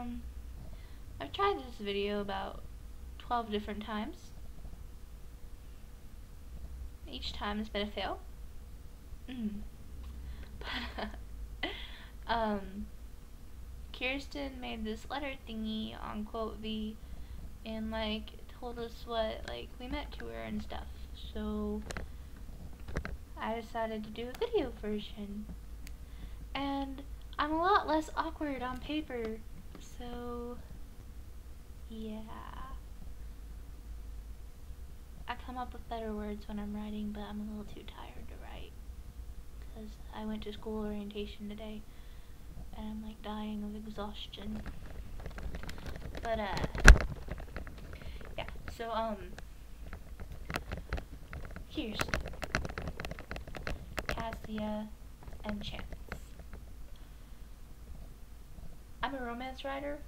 Um, I've tried this video about 12 different times. Each time has been a fail. Mm. But, um, Kirsten made this letter thingy on Quotev and, like, told us what, like, we meant to her and stuff. So, I decided to do a video version. And I'm a lot less awkward on paper, so yeah. I come up with better words when I'm writing, but I'm a little too tired to write. Because I went to school orientation today, and I'm like dying of exhaustion. But, uh, yeah, so, um, here's Kasia and Chance. I'm a romance writer,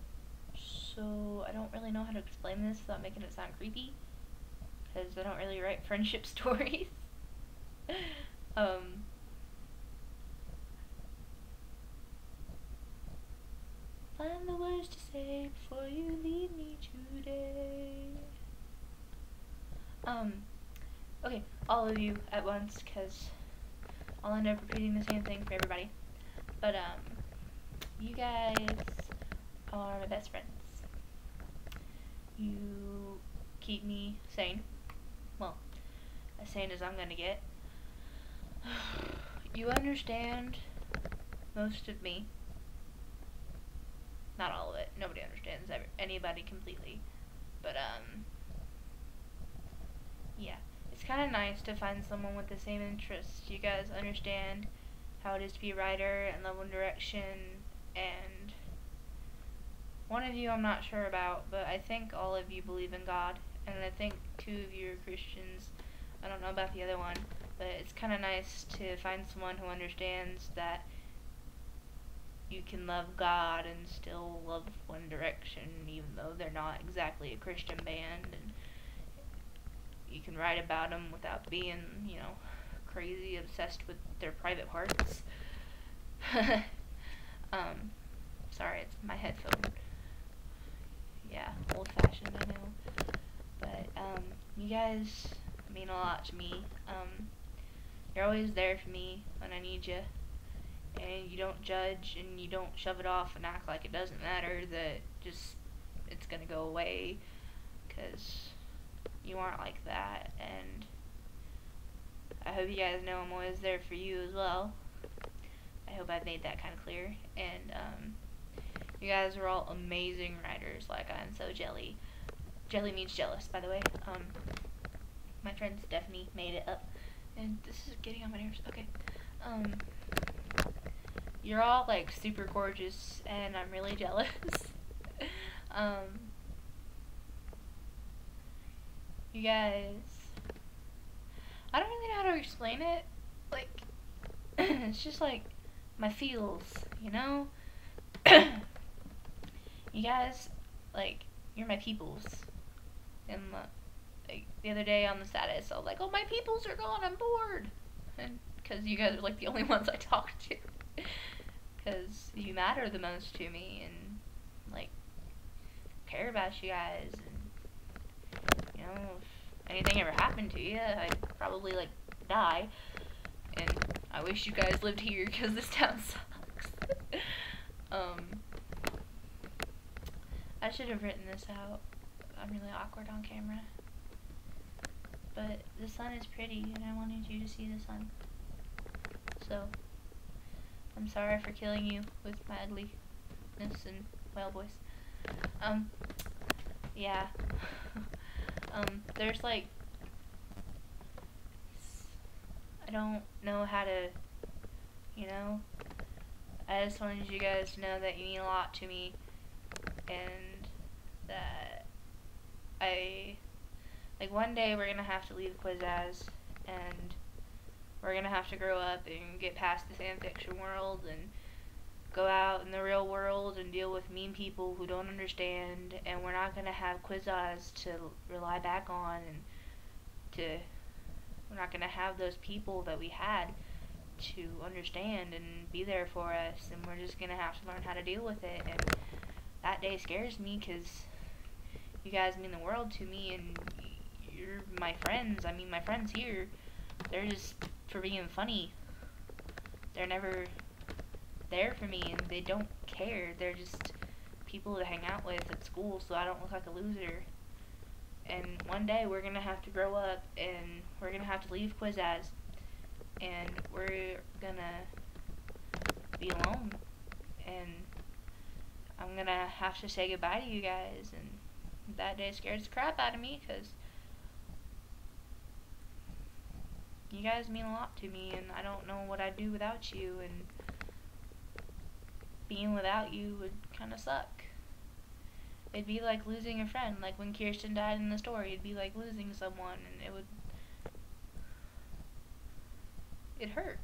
so I don't really know how to explain this without making it sound creepy, because I don't really write friendship stories. um, find the words to say before you leave me today. Um, okay, all of you at once, because I'll end up repeating the same thing for everybody. But, um, you guys are my best friends. You keep me sane. Well, as sane as I'm gonna get. You understand most of me. Not all of it. Nobody understands anybody completely. But, um, yeah. It's kind of nice to find someone with the same interests. You guys understand how it is to be a writer and love One Direction and one of you I'm not sure about, but I think all of you believe in God, and I think two of you are Christians. I don't know about the other one, but it's kind of nice to find someone who understands that you can love God and still love One Direction, even though they're not exactly a Christian band, and you can write about them without being, you know, crazy obsessed with their private parts. Um, sorry, it's my headphone. Yeah, old fashioned, I know. But, um, you guys mean a lot to me. Um, you're always there for me when I need you. And you don't judge and you don't shove it off and act like it doesn't matter that just it's gonna go away. Because you aren't like that. And I hope you guys know I'm always there for you as well. I hope I've made that kind of clear. And um, you guys are all amazing writers. Like I'm so jelly. Jelly means jealous, by the way. Um, my friend Stephanie made it up, and this is getting on my nerves. Okay. Um, you're all like super gorgeous, and I'm really jealous. um, you guys, I don't really know how to explain it. Like, it's just like my feels, you know? you guys, like, you're my peoples. And, like, the other day on the status, I was like, oh, my peoples are gone, I'm bored. And, because you guys are, like, the only ones I talk to. Because you matter the most to me, and, like, care about you guys, and, you know, if anything ever happened to you, I'd probably, like, die. And I wish you guys lived here because this town sucks. um, I should have written this out. I'm really awkward on camera. But the sun is pretty and I wanted you to see the sun. So, I'm sorry for killing you with my ugliness and whale voice. Um, yeah. um, there's like I don't know how to, you know, I just wanted you guys to know that you mean a lot to me and that Like one day we're to have to leave Quizazz and we're to have to grow up and get past the fan fiction world and go out in the real world and deal with mean people who don't understand and we're not to have Quizazz to rely back on and to we're not to have those people that we had to understand and be there for us, and we're just to have to learn how to deal with it. And that day scares me because you guys mean the world to me and you're my friends. I mean, my friends here, they're just for being funny. They're never there for me and they don't care. They're just people to hang out with at school so I don't look like a loser. And one day we're to have to grow up and we're to have to leave Quizazz and we're to be alone. And I'm to have to say goodbye to you guys and that day scares the crap out of me because you guys mean a lot to me and I don't know what I'd do without you and being without you would kind of suck. It'd be like losing a friend, like when Kirsten died in the story, it'd be like losing someone and it would it hurt.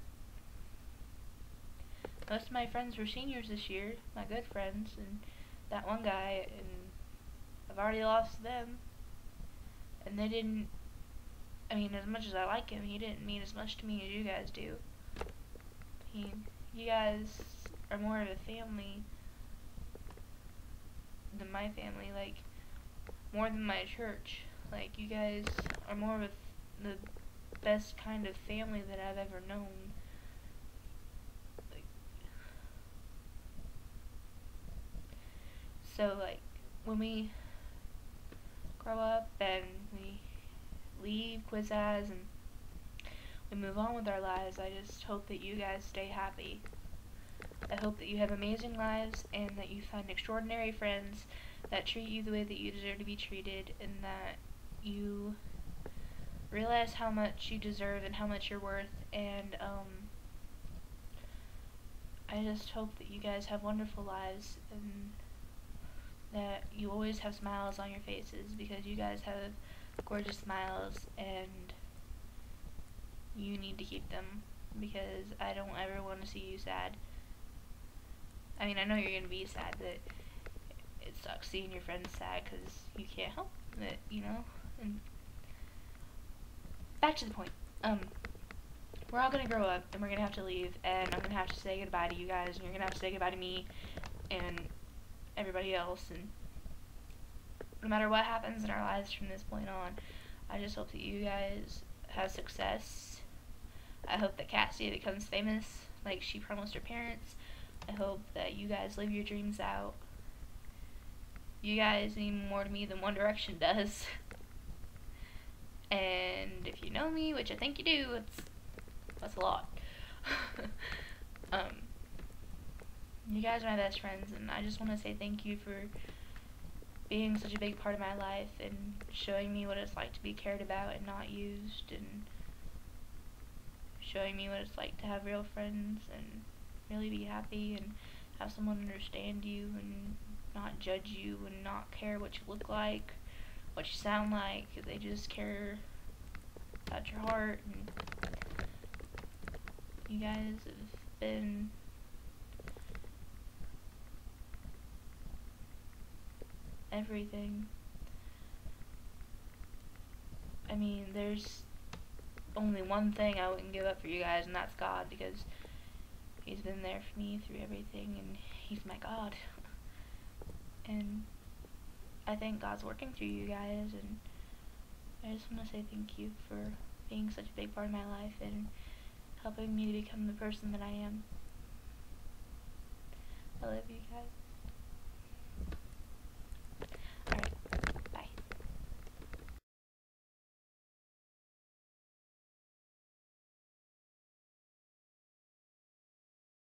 Most of my friends were seniors this year, my good friends, and that one guy, and I've already lost them. And they didn't I mean, as much as I like him, he didn't mean as much to me as you guys do. He, you guys are more of a family than my family, like, more than my church. Like, you guys are more of the best kind of family that I've ever known. Like, so, like, when we grow up and we leave Quizazz and we move on with our lives, I just hope that you guys stay happy. I hope that you have amazing lives and that you find extraordinary friends that treat you the way that you deserve to be treated and that you realize how much you deserve and how much you're worth and um, I just hope that you guys have wonderful lives and that you always have smiles on your faces because you guys have gorgeous smiles and you need to keep them because I don't ever want to see you sad. I mean, I know you're going to be sad, but it sucks seeing your friends sad because you can't help it, you know? And back to the point. Um, we're all going to grow up and we're going to have to leave and I'm going to have to say goodbye to you guys and you're going to have to say goodbye to me and everybody else and no matter what happens in our lives from this point on, I just hope that you guys have success. I hope that Cassie becomes famous like she promised her parents. I hope that you guys live your dreams out. You guys mean more to me than One Direction does. and if you know me, which I think you do, it's that's a lot. um, you guys are my best friends, and I just want to say thank you for being such a big part of my life and showing me what it's like to be cared about and not used and showing me what it's like to have real friends and really be happy and have someone understand you and not judge you and not care what you look like, what you sound like. They just care about your heart and you guys have been everything. I mean, there's only one thing I wouldn't give up for you guys, and that's God, because He's been there for me through everything, and He's my God. and I think God's working through you guys, and I just want to say thank you for being such a big part of my life and helping me to become the person that I am. I love you guys.